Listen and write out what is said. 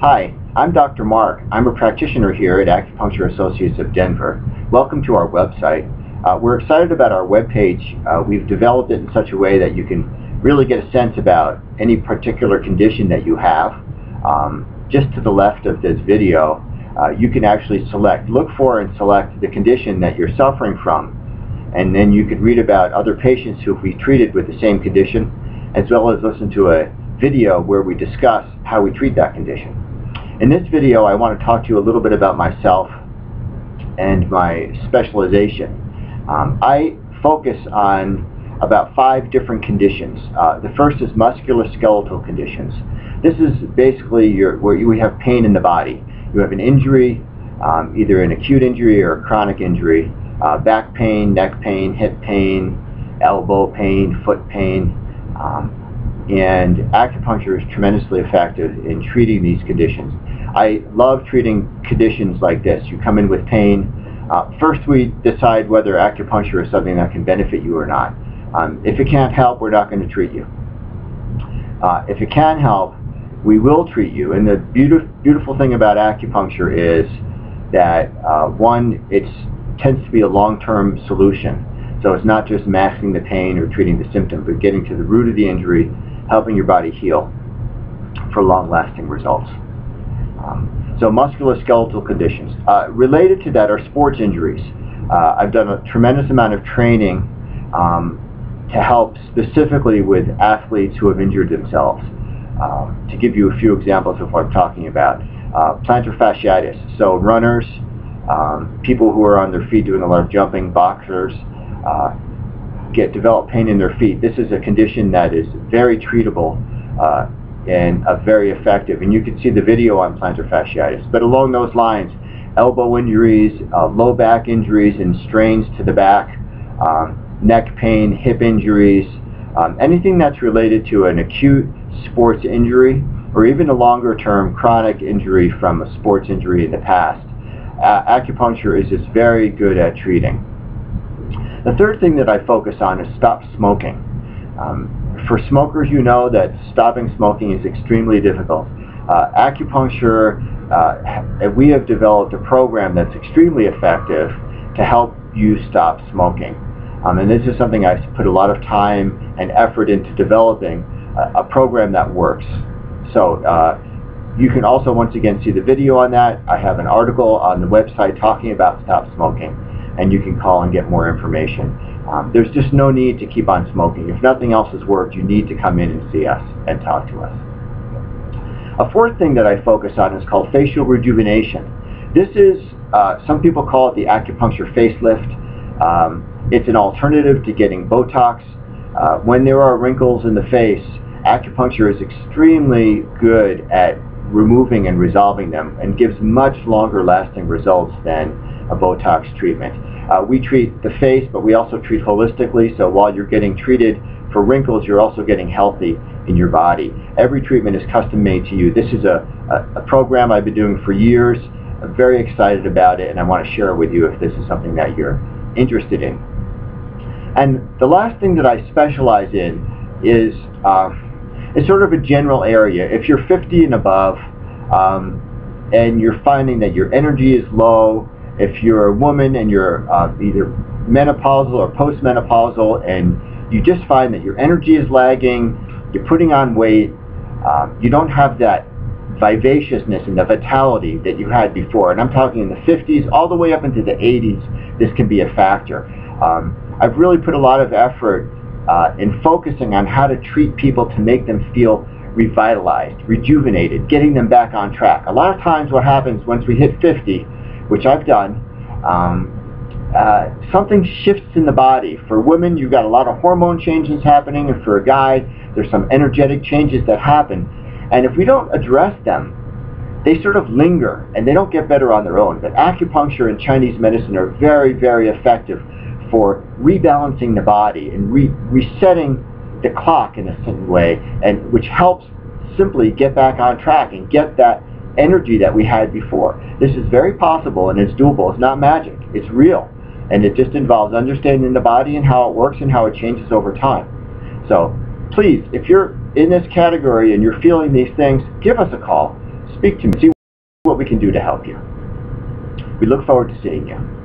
Hi, I'm Dr. Mark. I'm a practitioner here at Acupuncture Associates of Denver. Welcome to our website. Uh, we're excited about our webpage. Uh, we've developed it in such a way that you can really get a sense about any particular condition that you have. Um, just to the left of this video, uh, you can actually select, look for and select the condition that you're suffering from. And then you could read about other patients who we treated with the same condition, as well as listen to a video where we discuss how we treat that condition. In this video, I want to talk to you a little bit about myself and my specialization. Um, I focus on about five different conditions. Uh, the first is musculoskeletal conditions. This is basically your, where you have pain in the body. You have an injury, um, either an acute injury or a chronic injury, uh, back pain, neck pain, hip pain, elbow pain, foot pain, um, and acupuncture is tremendously effective in treating these conditions. I love treating conditions like this. You come in with pain. Uh, first, we decide whether acupuncture is something that can benefit you or not. Um, if it can't help, we're not going to treat you. Uh, if it can help, we will treat you. And the beautiful, beautiful thing about acupuncture is that, uh, one, it tends to be a long-term solution. So it's not just masking the pain or treating the symptom, but getting to the root of the injury, helping your body heal for long-lasting results. Um, so musculoskeletal conditions. Uh, related to that are sports injuries. Uh, I've done a tremendous amount of training um, to help specifically with athletes who have injured themselves. Um, to give you a few examples of what I'm talking about. Uh, plantar fasciitis, so runners, um, people who are on their feet doing a lot of jumping, boxers, uh, get develop pain in their feet. This is a condition that is very treatable uh, and uh, very effective. And you can see the video on plantar fasciitis. But along those lines, elbow injuries, uh, low back injuries and strains to the back, um, neck pain, hip injuries, um, anything that's related to an acute sports injury or even a longer term chronic injury from a sports injury in the past. acupuncture is just very good at treating. The third thing that I focus on is stop smoking. Um, for smokers, you know that stopping smoking is extremely difficult. Uh, acupuncture, uh, we have developed a program that's extremely effective to help you stop smoking. Um, and this is something I put a lot of time and effort into developing a, a program that works. So uh, you can also once again see the video on that. I have an article on the website talking about stop smoking and you can call and get more information. Um, there's just no need to keep on smoking. If nothing else has worked, you need to come in and see us and talk to us. A fourth thing that I focus on is called facial rejuvenation. This is, uh, some people call it the acupuncture facelift. Um, it's an alternative to getting Botox. Uh, when there are wrinkles in the face, acupuncture is extremely good at removing and resolving them and gives much longer lasting results than a Botox treatment. Uh, we treat the face, but we also treat holistically, so while you're getting treated for wrinkles, you're also getting healthy in your body. Every treatment is custom made to you. This is a, a, a program I've been doing for years. I'm very excited about it, and I want to share it with you if this is something that you're interested in. And the last thing that I specialize in is, uh, is sort of a general area. If you're 50 and above, um, and you're finding that your energy is low, if you're a woman and you're uh, either menopausal or postmenopausal and you just find that your energy is lagging, you're putting on weight, um, you don't have that vivaciousness and the vitality that you had before. And I'm talking in the 50s all the way up into the 80s, this can be a factor. Um, I've really put a lot of effort uh, in focusing on how to treat people to make them feel revitalized, rejuvenated, getting them back on track. A lot of times what happens once we hit 50, which I've done, um, uh, something shifts in the body. For women, you've got a lot of hormone changes happening, and for a guy, there's some energetic changes that happen. And if we don't address them, they sort of linger and they don't get better on their own. But acupuncture and Chinese medicine are very, very effective for rebalancing the body and re resetting the clock in a certain way, and which helps simply get back on track and get that energy that we had before. This is very possible and it's doable. It's not magic. It's real. And it just involves understanding the body and how it works and how it changes over time. So please, if you're in this category and you're feeling these things, give us a call. speak to me, see what we can do to help you. We look forward to seeing you.